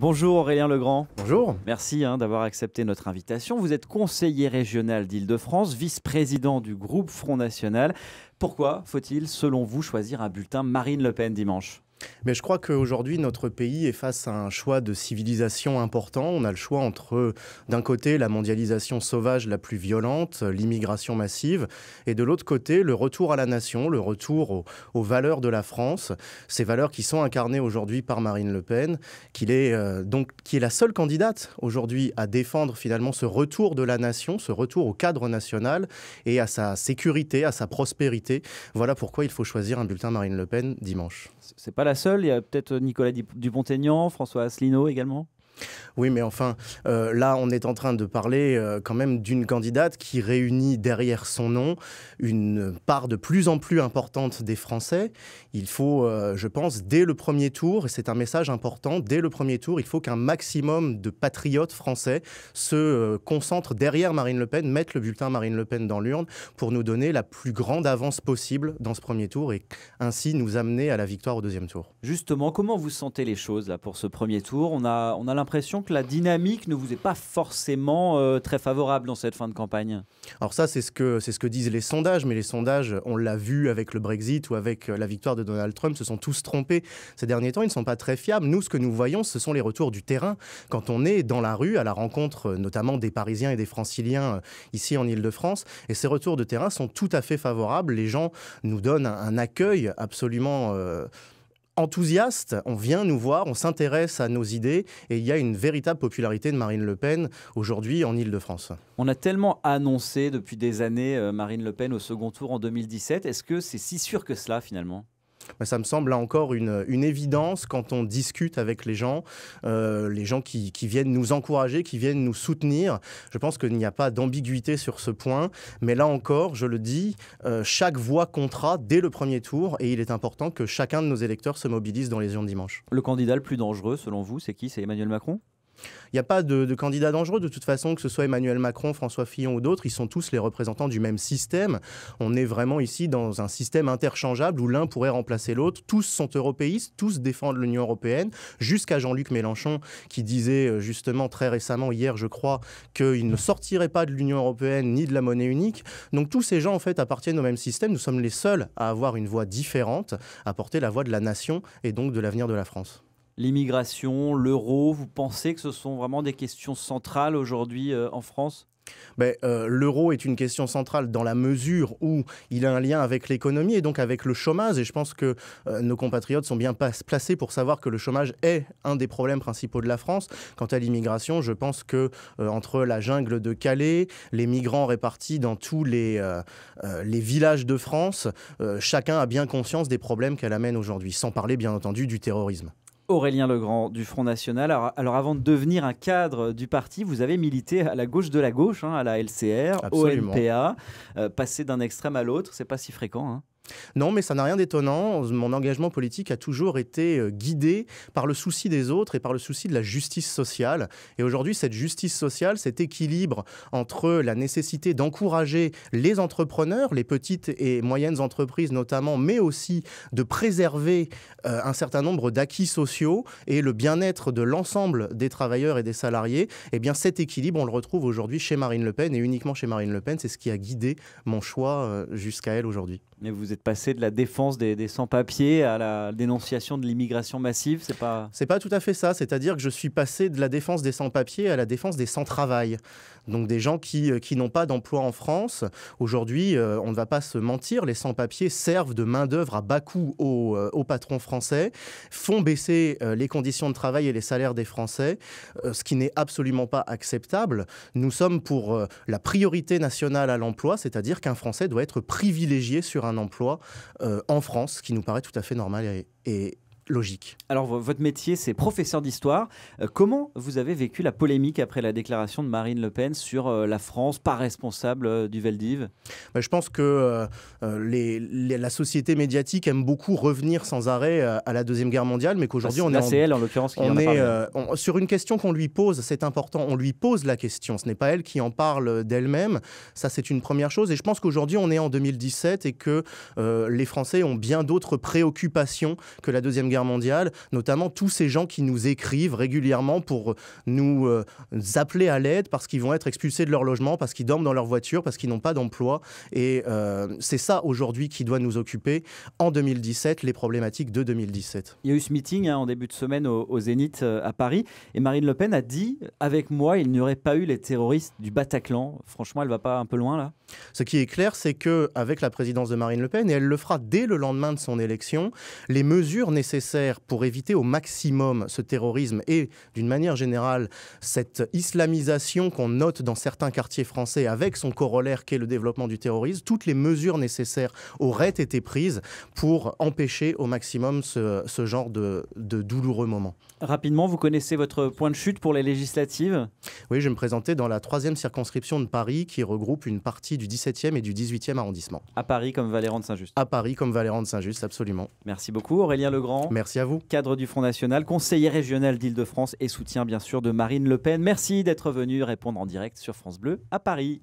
Bonjour Aurélien Legrand. Bonjour. Merci hein, d'avoir accepté notre invitation. Vous êtes conseiller régional d'Île-de-France, vice-président du groupe Front National. Pourquoi faut-il, selon vous, choisir un bulletin Marine Le Pen dimanche? Mais je crois qu'aujourd'hui, notre pays est face à un choix de civilisation important. On a le choix entre, d'un côté, la mondialisation sauvage la plus violente, l'immigration massive, et de l'autre côté, le retour à la nation, le retour aux, valeurs de la France, ces valeurs qui sont incarnées aujourd'hui par Marine Le Pen, qui est, euh, donc, qui est la seule candidate aujourd'hui à défendre finalement ce retour de la nation, ce retour au cadre national et à sa sécurité, à sa prospérité. Voilà pourquoi il faut choisir un bulletin Marine Le Pen dimanche. Seule, il y a peut-être Nicolas Dupont-Aignan, François Asselineau également oui, mais enfin, euh, là, on est en train de parler euh, quand même d'une candidate qui réunit derrière son nom une part de plus en plus importante des Français. Il faut, euh, je pense, dès le premier tour, et c'est un message important, dès le premier tour, il faut qu'un maximum de patriotes français se concentrent derrière Marine Le Pen, mettent le bulletin Marine Le Pen dans l'urne pour nous donner la plus grande avance possible dans ce premier tour et ainsi nous amener à la victoire au deuxième tour. Justement, comment vous sentez les choses là pour ce premier tour? On a, on a l'impression que la dynamique ne vous est pas forcément euh, très favorable dans cette fin de campagne? Alors ça, c'est ce que c'est ce que disent les sondages, mais les sondages, on l'a vu avec le Brexit ou avec euh, la victoire de Donald Trump, se sont tous trompés ces derniers temps. Ils ne sont pas très fiables. Nous, ce que nous voyons, ce sont les retours du terrain. Quand on est dans la rue, à la rencontre euh, notamment des Parisiens et des Franciliens ici en Île-de-France, et ces retours de terrain sont tout à fait favorables. Les gens nous donnent un, accueil absolument enthousiaste, on vient nous voir, on s'intéresse à nos idées et il y a une véritable popularité de Marine Le Pen aujourd'hui en Ile-de-France. On a tellement annoncé depuis des années euh, Marine Le Pen au second tour en 2017. Est-ce que c'est si sûr que cela finalement? Ça me semble là encore une, évidence quand on discute avec les gens, euh, les gens qui, viennent nous encourager, qui viennent nous soutenir. Je pense qu'il n'y a pas d'ambiguïté sur ce point, mais là encore, je le dis, euh, chaque voix comptera dès le premier tour et il est important que chacun de nos électeurs se mobilise dans les urnes dimanche. Le candidat le plus dangereux, selon vous, c'est qui? C'est Emmanuel Macron? Il n'y a pas de, candidat dangereux. De toute façon, que ce soit Emmanuel Macron, François Fillon ou d'autres, ils sont tous les représentants du même système. On est vraiment ici dans un système interchangeable où l'un pourrait remplacer l'autre. Tous sont européistes, tous défendent l'Union européenne, jusqu'à Jean-Luc Mélenchon qui disait euh, justement très récemment, hier je crois, qu'il ne sortirait pas de l'Union européenne ni de la monnaie unique. Donc tous ces gens en fait appartiennent au même système. Nous sommes les seuls à avoir une voix différente, à porter la voix de la nation et donc de l'avenir de la France l'immigration, l'euro, vous pensez que ce sont vraiment des questions centrales aujourd'hui euh, en France? Ben, euh, L'euro est une question centrale dans la mesure où il a un lien avec l'économie et donc avec le chômage. Et je pense que euh, nos compatriotes sont bien placés pour savoir que le chômage est un des problèmes principaux de la France. Quant à l'immigration, je pense que entre la jungle de Calais, les migrants répartis dans tous les, les villages de France, chacun a bien conscience des problèmes qu'elle amène aujourd'hui, sans parler bien entendu du terrorisme. Aurélien Legrand du Front National. Alors, avant de devenir un cadre du parti, vous avez milité à la gauche de la gauche, hein, à la LCR, Absolument. au NPA, euh, passé d'un extrême à l'autre, c'est pas si fréquent. Hein. Non, mais ça n'a rien d'étonnant. Mon engagement politique a toujours été euh, guidé par le souci des autres et par le souci de la justice sociale. Et aujourd'hui, cette justice sociale, cet équilibre entre la nécessité d'encourager les entrepreneurs, les petites et moyennes entreprises notamment, mais aussi de préserver euh, un certain nombre d'acquis sociaux et le bien-être de l'ensemble des travailleurs et des salariés, eh bien cet équilibre, on le retrouve aujourd'hui chez Marine Le Pen et uniquement chez Marine Le Pen. C'est ce qui a guidé mon choix euh, jusqu'à elle aujourd'hui. Mais vous êtes passé de la défense des, sans-papiers à la dénonciation de l'immigration massive, c'est pas C'est pas tout à fait ça. C'est-à-dire que je suis passé de la défense des sans-papiers à la défense des sans-travail. Donc des gens qui, euh, qui n'ont pas d'emploi en France. Aujourd'hui, euh, on ne va pas se mentir, les sans-papiers servent de main-d'œuvre à bas coût aux, euh, aux, patrons français, font baisser les conditions de travail et les salaires des Français, ce qui n'est absolument pas acceptable. Nous sommes pour la priorité nationale à l'emploi, c'est-à-dire qu'un Français doit être privilégié sur un emploi en France, ce qui nous paraît tout à fait normal et, et logique. Alors, votre métier, c'est professeur d'histoire. Euh, comment vous avez vécu la polémique après la déclaration de Marine Le Pen sur euh, la France pas responsable euh, du Veldiv? Bah, Je pense que les, la société médiatique aime beaucoup revenir sans arrêt à la Deuxième Guerre mondiale, mais qu'aujourd'hui, on est, en, elle, en l'occurrence, on est sur une question qu'on lui pose, c'est important, on lui pose la question. Ce n'est pas elle qui en parle d'elle-même. Ça, c'est une première chose. Et je pense qu'aujourd'hui, on est en 2017 et que les Français ont bien d'autres préoccupations que la Deuxième Guerre Guerre mondiale, notamment tous ces gens qui nous écrivent régulièrement pour nous euh, appeler à l'aide parce qu'ils vont être expulsés de leur logement, parce qu'ils dorment dans leur voiture, parce qu'ils n'ont pas d'emploi. Et euh, c'est ça aujourd'hui qui doit nous occuper en 2017, les problématiques de 2017. Il y a eu ce meeting hein, en début de semaine au, au Zénith euh, à Paris et Marine Le Pen a dit avec moi, il n'y aurait pas eu les terroristes du Bataclan. Franchement, elle va pas un peu loin là? Ce qui est clair, c'est que avec la présidence de Marine Le Pen, et elle le fera dès le lendemain de son élection, les mesures nécessaires pour éviter au maximum ce terrorisme et d'une manière générale cette islamisation qu'on note dans certains quartiers français avec son corollaire qu'est le développement du terrorisme, toutes les mesures nécessaires auraient été prises pour empêcher au maximum ce, ce genre de, de douloureux moments. Rapidement, vous connaissez votre point de chute pour les législatives? Oui, je vais me présenter dans la troisième circonscription de Paris qui regroupe une partie du 17e et du 18e arrondissement. À Paris comme Valéran de Saint-Just À Paris comme Valéran de Saint-Just, absolument. Merci beaucoup Aurélien Legrand. Merci à vous. Cadre du Front National, conseiller régional d'Île-de-France et soutien bien sûr de Marine Le Pen. Merci d'être venu répondre en direct sur France Bleu à Paris.